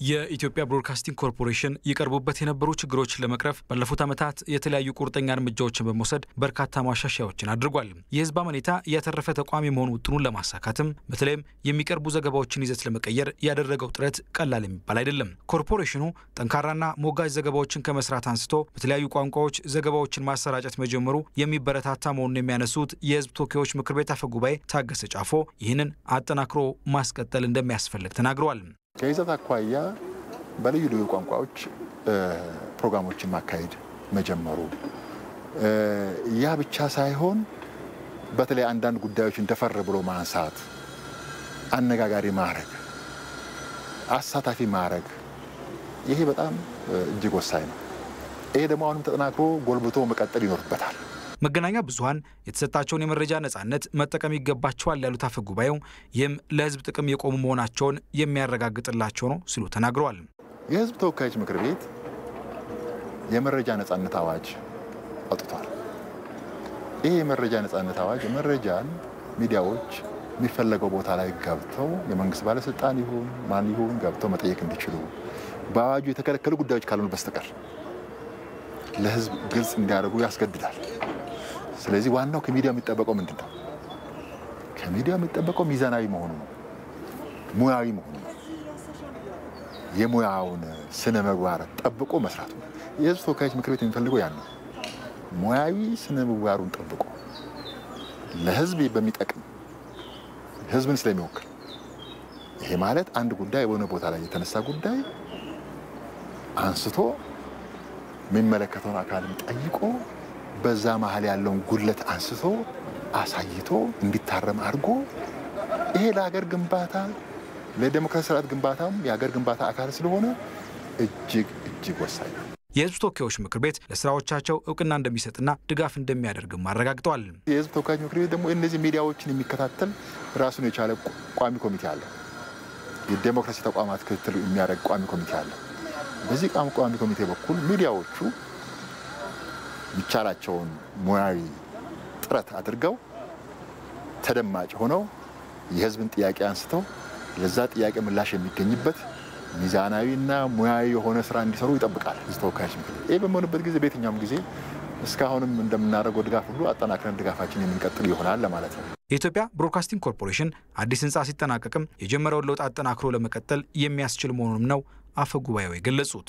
የኢትዮጵያ ብሮድካስቲንግ ኮርፖሬሽን ይቀርቡበት የነበሩ ችግሮችን ለመቅረፍ ባለፉት ዓመታት የተለያዩ ቁርጠኛ እርምጃዎችን በመውሰድ በርካታ ማሻሻያዎችን አድርጓል። የሕዝብ አመኔታ ያተረፈ ተቋም የመሆኑ ውጥኑን ለማሳካትም በተለይም የሚቀርቡ ዘገባዎችን ይዘት ለመቀየር ያደረገው ጥረት ቀላል የሚባል አይደለም። ኮርፖሬሽኑ ጠንካራና ሞጋጅ ዘገባዎችን ከመስራት አንስቶ በተለያዩ ቋንቋዎች ዘገባዎችን ማሰራጨት መጀመሩ የሚበረታታ መሆኑን የሚያነሱት የሕዝብ ተወካዮች ምክር ቤት አፈ ጉባኤ ታገሰ ጫፎ ይህንን አጠናክሮ ማስቀጠል እንደሚያስፈልግ ተናግረዋል። ከይዘት አኳያ በልዩ ልዩ ቋንቋዎች ፕሮግራሞችን ማካሄድ መጀመሩ ያ ብቻ ሳይሆን በተለይ አንዳንድ ጉዳዮችን ደፈር ብሎ ማንሳት፣ አነጋጋሪ ማድረግ፣ አሳታፊ ማድረግ ይሄ በጣም እጅግ ወሳኝ ነው። ይሄ ደግሞ አሁንም ተጠናክሮ ጎልብቶ መቀጠል ይኖርበታል። መገናኛ ብዙኃን የተሰጣቸውን የመረጃ ነጻነት መጠቀም ይገባቸዋል ያሉት አፈ ጉባኤው ይህም ለሕዝብ ጥቅም የቆሙ መሆናቸውን የሚያረጋግጥላቸው ነው ሲሉ ተናግረዋል። የሕዝብ ተወካዮች ምክር ቤት የመረጃ ነጻነት አዋጅ አውጥቷል። ይህ የመረጃ ነጻነት አዋጅ መረጃን ሚዲያዎች የሚፈለገው ቦታ ላይ ገብተው የመንግስት ባለስልጣን ይሁን ማን ይሁን ገብተው መጠየቅ እንዲችሉ በአዋጁ የተከለከሉ ጉዳዮች ካልሆኑ በስተቀር ለሕዝብ ግልጽ እንዲያደርጉ ያስገድዳል። ስለዚህ ዋናው ከሚዲያ የሚጠበቀው ምንድን ነው? ከሚዲያ የሚጠበቀው ሚዛናዊ መሆኑ ነው፣ ሙያዊ መሆኑ ነው፣ የሙያውን ስነ ምግባር ጠብቆ መስራቱ ነው። የህዝብ ተወካዮች ምክር ቤት የሚፈልገው ያን ነው። ሙያዊ ስነ ምግባሩን ጠብቆ ለህዝብ በሚጠቅም ህዝብን ስለሚወክል ይሄ ማለት አንድ ጉዳይ በሆነ ቦታ ላይ የተነሳ ጉዳይ አንስቶ የሚመለከተውን አካልም ጠይቆ በዛ መሀል ያለውን ጉድለት አንስቶ አሳይቶ እንዲታረም አድርጎ ይሄ ለሀገር ግንባታ ለዴሞክራሲ ስርዓት ግንባታም የሀገር ግንባታ አካል ስለሆነ እጅግ እጅግ ወሳኝ ነው። የህዝብ ተወካዮች ምክር ቤት ለስራዎቻቸው እውቅና እንደሚሰጥና ድጋፍ እንደሚያደርግም አረጋግጠዋል። የህዝብ ተወካዮች ምክር ቤት ደግሞ እነዚህ ሚዲያዎችን የሚከታተል ራሱን የቻለ ቋሚ ኮሚቴ አለ። የዴሞክራሲ ተቋማት ክትትል የሚያደርግ ቋሚ ኮሚቴ አለ። በዚህ ቋሚ ኮሚቴ በኩል ሚዲያዎቹ የሚቻላቸውን ሙያዊ ጥረት አድርገው ተደማጭ ሆነው የህዝብን ጥያቄ አንስተው ለዛ ጥያቄ ምላሽ የሚገኝበት ሚዛናዊና ሙያዊ የሆነ ስራ እንዲሰሩ ይጠብቃል ህዝብ ተወካዮች ምክር ይህ በሚሆንበት ጊዜ በየትኛውም ጊዜ እስካሁንም እንደምናደርገው ድጋፍ ሁሉ አጠናክረን ድጋፋችን የምንቀጥል ይሆናል ለማለት ነው። የኢትዮጵያ ብሮድካስቲንግ ኮርፖሬሽን አዲስ ህንፃ ሲጠናቀቅም የጀመረውን ለውጥ አጠናክሮ ለመቀጠል የሚያስችል መሆኑንም ነው አፈ ጉባኤው የገለጹት።